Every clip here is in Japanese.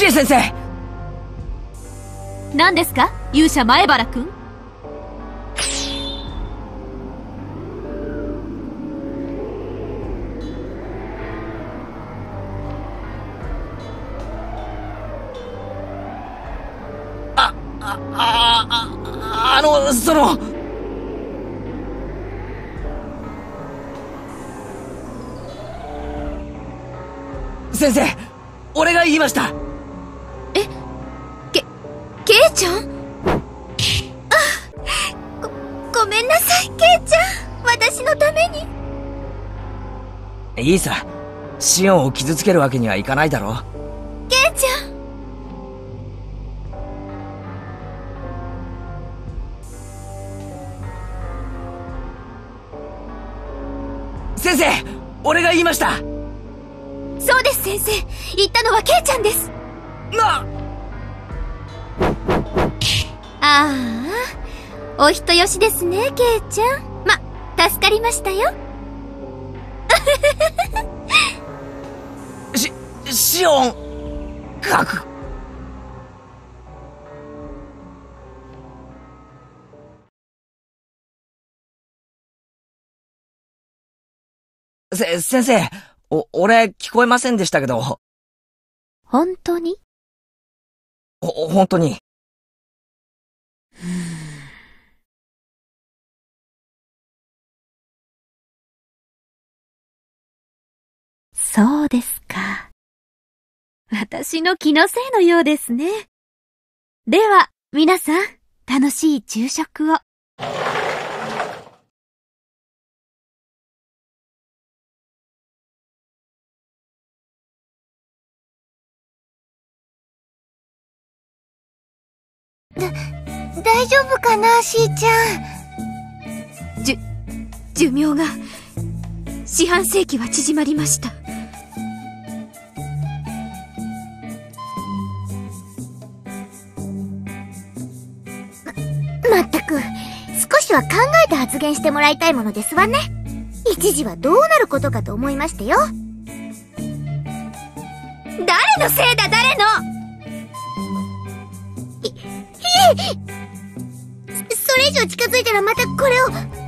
千恵先生。何ですか？勇者前原くんあ、あ、あ、あ、あの、その、先生、俺が言いました。ちゃん？あ、ご、ごめんなさい、ケイちゃん。私のために。いいさ。シオンを傷つけるわけにはいかないだろう。ケイちゃん。先生俺が言いましたそうです、先生。言ったのはケイちゃんです。なああ、お人よしですね、ケイちゃん。ま、助かりましたよ。し、シオン、かく。せ、先生、お、俺、聞こえませんでしたけど、本当に？ほ、本当に。そうですか。私の気のせいのようですね。では、皆さん、楽しい昼食を。大丈夫かなしーちゃん。じゅ、寿命が、四半世紀は縮まりました。く、少しは考えて発言してもらいたいものですわね。一時はどうなることかと思いましたよ。誰のせいだ誰の？それ以上近づいたらまたこれを。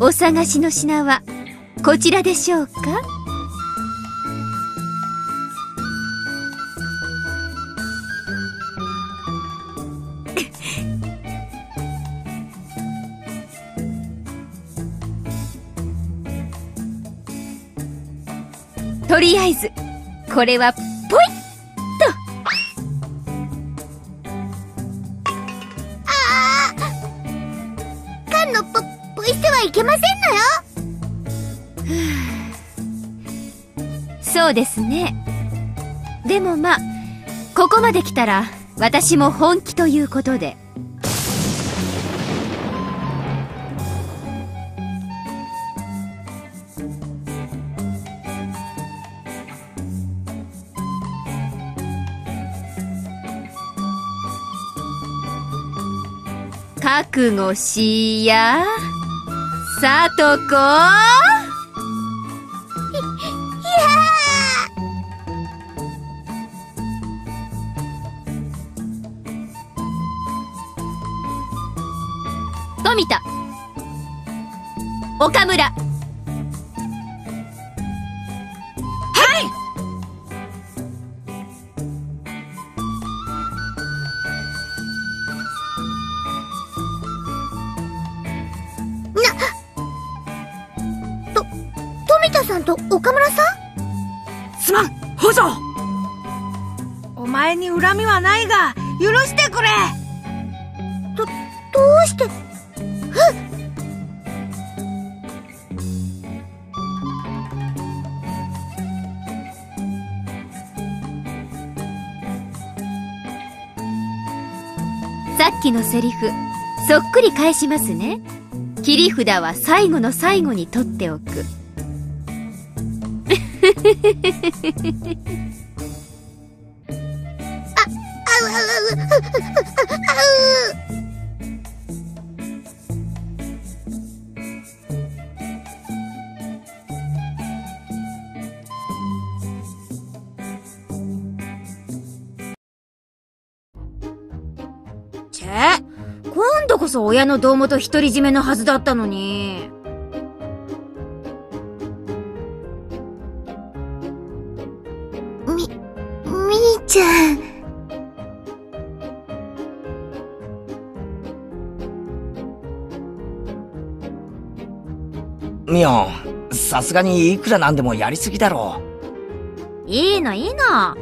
お探しの品は、こちらでしょうか？とりあえず、これは、ぽいませんのよ。そうですね。でもまあ、ここまで来たら、私も本気ということで。覚悟しや、さとこ？富田岡村さんと岡村さん？すまん補助お前に恨みはないが許してくれ。どうして、さっきのセリフそっくり返しますね。切り札は最後の最後に取っておく今度こそ親の胴元独り占めのはずだったのに。さすがにいくらなんでもやりすぎだろいいのいいの。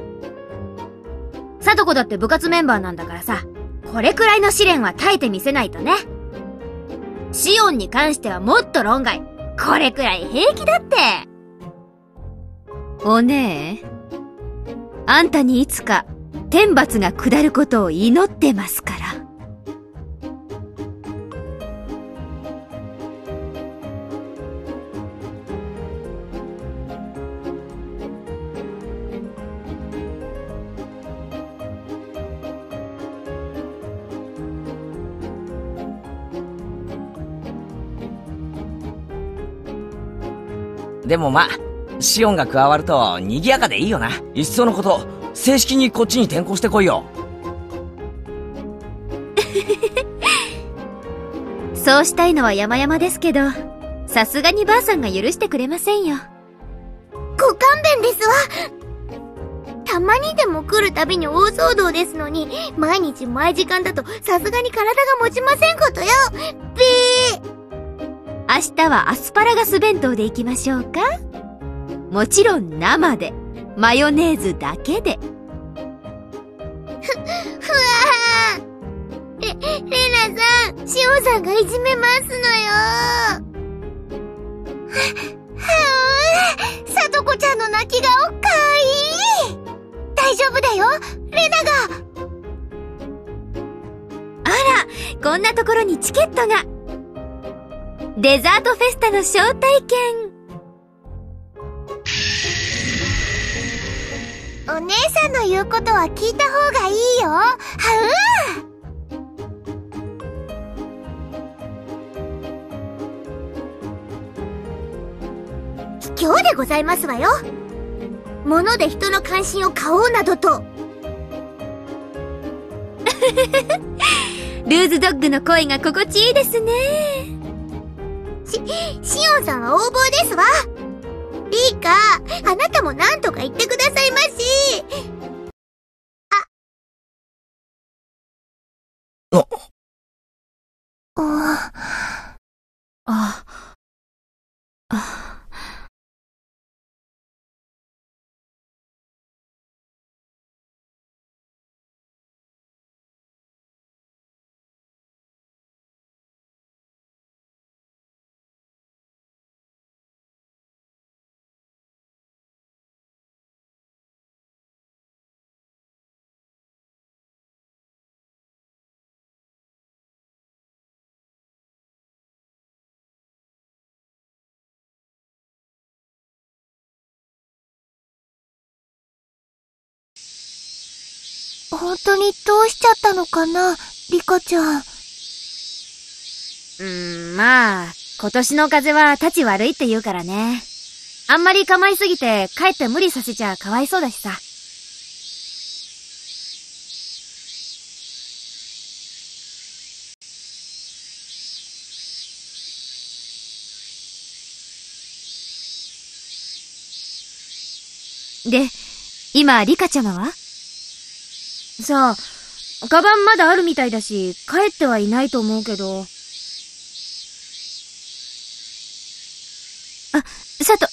さとこだって部活メンバーなんだからさ、これくらいの試練は耐えてみせないとね。シオンに関してはもっと論外。これくらい平気だって。おねえ。あんたにいつか天罰が下ることを祈ってますから。でもまあ、シオンが加わると賑やかでいいよな。いっそのこと、正式にこっちに転校してこいよ。そうしたいのは山々ですけど、さすがにばあさんが許してくれませんよ。ご勘弁ですわ。たまにでも来るたびに大騒動ですのに、毎日毎時間だとさすがに体が持ちませんことよ。びー明日はアスパラガス弁当で行きましょうか。もちろん生で、マヨネーズだけで。ふわー。れ、レナさん、シオンさんがいじめますのよ。は、はぁ、さとこちゃんの泣き顔かわいい。大丈夫だよ。レナが。こんなところにチケットがデザートフェスタの招待券。お姉さんの言うことは聞いた方がいいよ。はう。卑怯でございますわよ。物で人の関心を買おうなどと。ルーズドッグの声が心地いいですねシオンさんは横暴ですわ。リーカあなたも何とか言ってくださいまし。あ。あ。あ、本当にどうしちゃったのかなリカちゃん。うーん、まあ、今年の風は立ち悪いって言うからね。あんまり構いすぎて、かえって無理させちゃかわいそうだしさ。で、今、リカちゃまは？さあ、カバンまだあるみたいだし、帰ってはいないと思うけど。あ、さと、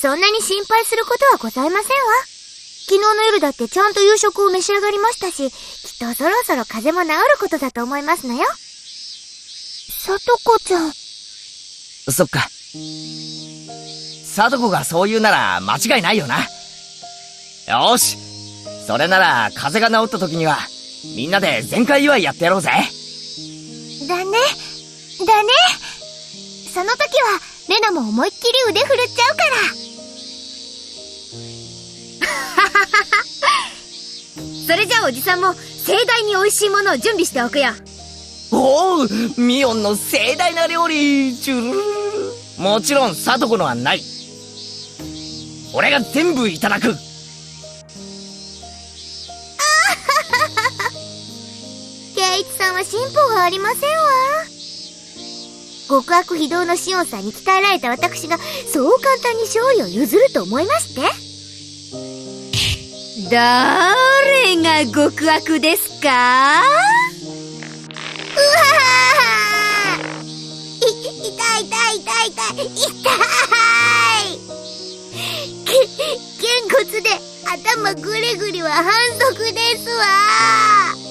そんなに心配することはございませんわ。昨日の夜だってちゃんと夕食を召し上がりましたし、きっとそろそろ風邪も治ることだと思いますのよ。さとこちゃん。そっか。さとこがそう言うなら間違いないよな。よし。それなら風が治った時には、みんなで全開祝いやってやろうぜ。だね。だね。その時は、レナも思いっきり腕振るっちゃうから。それじゃあおじさんも盛大に美味しいものを準備しておくよ。おおミオンの盛大な料理チュル。ルルルもちろんサトコのはない。俺が全部いただく。ケイイチさんは進歩がありませんわ。極悪非道のシオンさんに鍛えられた私が、そう簡単に勝利を譲ると思いまして。誰が極悪ですか？うわい痛い痛い痛い痛い痛い。げ、げんこつで頭ぐりぐりは反則ですわ